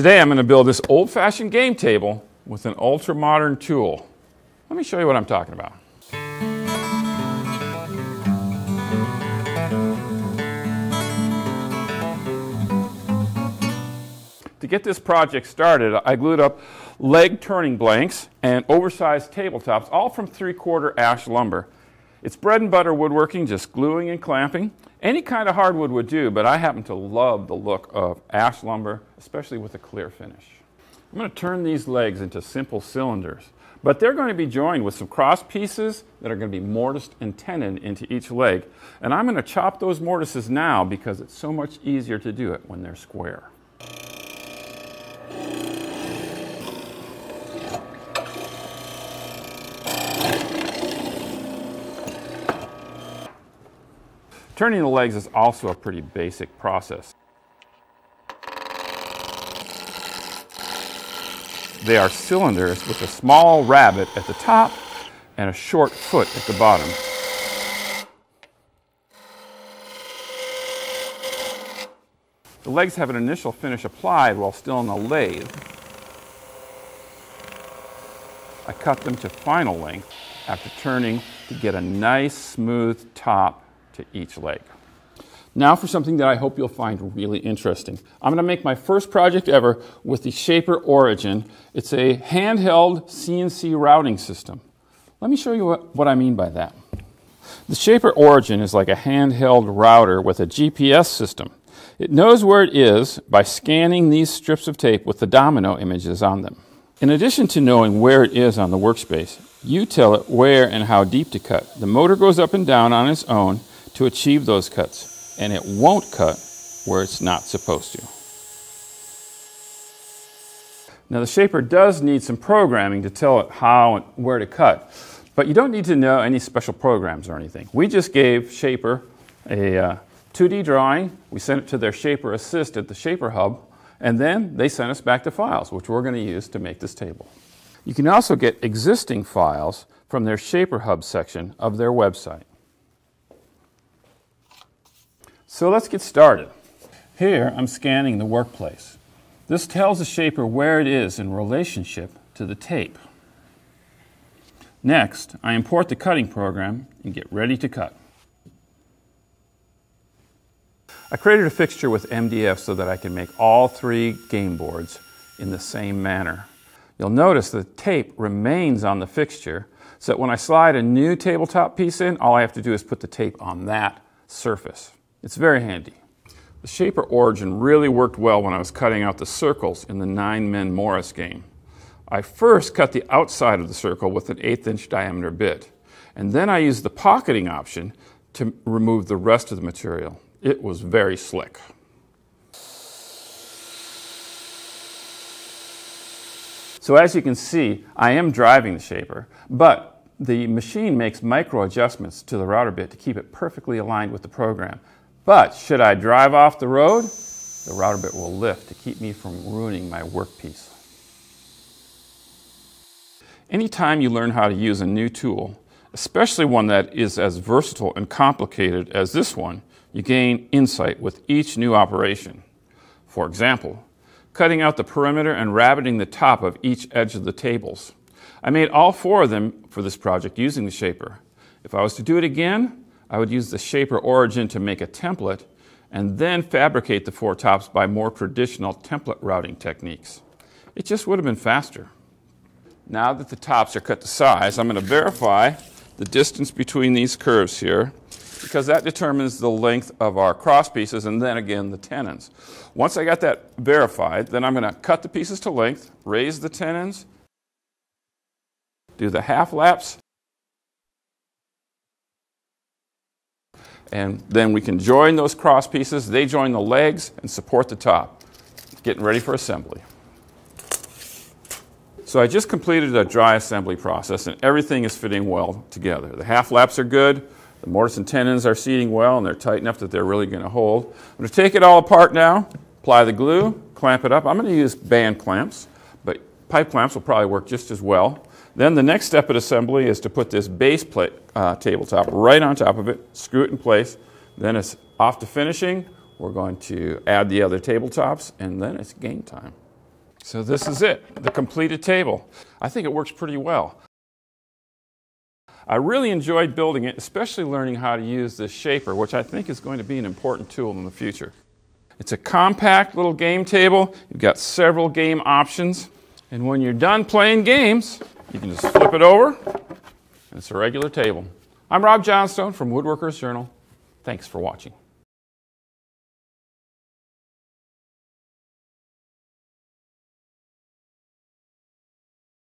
Today I'm going to build this old-fashioned game table with an ultra-modern tool. Let me show you what I'm talking about. To get this project started, I glued up leg turning blanks and oversized tabletops, all from three-quarter ash lumber. It's bread and butter woodworking, just gluing and clamping. Any kind of hardwood would do, but I happen to love the look of ash lumber, especially with a clear finish. I'm going to turn these legs into simple cylinders, but they're going to be joined with some cross pieces that are going to be mortised and tenon into each leg. And I'm going to chop those mortises now because it's so much easier to do it when they're square. Turning the legs is also a pretty basic process. They are cylinders with a small rabbet at the top and a short foot at the bottom. The legs have an initial finish applied while still in the lathe. I cut them to final length after turning to get a nice smooth top to each leg. Now for something that I hope you'll find really interesting. I'm going to make my first project ever with the Shaper Origin. It's a handheld CNC routing system. Let me show you what, what I mean by that. The Shaper Origin is like a handheld router with a GPS system. It knows where it is by scanning these strips of tape with the domino images on them. In addition to knowing where it is on the workspace, you tell it where and how deep to cut. The motor goes up and down on its own to achieve those cuts, and it won't cut where it's not supposed to. Now the shaper does need some programming to tell it how and where to cut, but you don't need to know any special programs or anything. We just gave Shaper a uh, 2D drawing, we sent it to their Shaper Assist at the Shaper Hub, and then they sent us back the files, which we're going to use to make this table. You can also get existing files from their Shaper Hub section of their website. So let's get started. Here I'm scanning the workplace. This tells the shaper where it is in relationship to the tape. Next, I import the cutting program and get ready to cut. I created a fixture with MDF so that I can make all three game boards in the same manner. You'll notice the tape remains on the fixture so that when I slide a new tabletop piece in, all I have to do is put the tape on that surface. It's very handy. The Shaper Origin really worked well when I was cutting out the circles in the nine men Morris game. I first cut the outside of the circle with an eighth inch diameter bit, and then I used the pocketing option to remove the rest of the material. It was very slick. So as you can see, I am driving the shaper, but the machine makes micro adjustments to the router bit to keep it perfectly aligned with the program. But should I drive off the road, the router bit will lift to keep me from ruining my workpiece. Anytime you learn how to use a new tool, especially one that is as versatile and complicated as this one, you gain insight with each new operation. For example, cutting out the perimeter and rabbeting the top of each edge of the tables. I made all four of them for this project using the shaper. If I was to do it again, I would use the shaper origin to make a template and then fabricate the four tops by more traditional template routing techniques. It just would have been faster. Now that the tops are cut to size, I'm going to verify the distance between these curves here because that determines the length of our cross pieces and then again the tenons. Once I got that verified, then I'm going to cut the pieces to length, raise the tenons, do the half laps, And then we can join those cross pieces. They join the legs and support the top. Getting ready for assembly. So I just completed a dry assembly process and everything is fitting well together. The half laps are good. The mortise and tenons are seating well and they're tight enough that they're really going to hold. I'm going to take it all apart now, apply the glue, clamp it up. I'm going to use band clamps, but pipe clamps will probably work just as well. Then the next step at assembly is to put this base plate uh, tabletop right on top of it, screw it in place. Then it's off to finishing. We're going to add the other tabletops, and then it's game time. So this is it, the completed table. I think it works pretty well. I really enjoyed building it, especially learning how to use this shaper, which I think is going to be an important tool in the future. It's a compact little game table. You've got several game options. And when you're done playing games, you can just flip it over, and it's a regular table. I'm Rob Johnstone from Woodworkers Journal. Thanks for watching.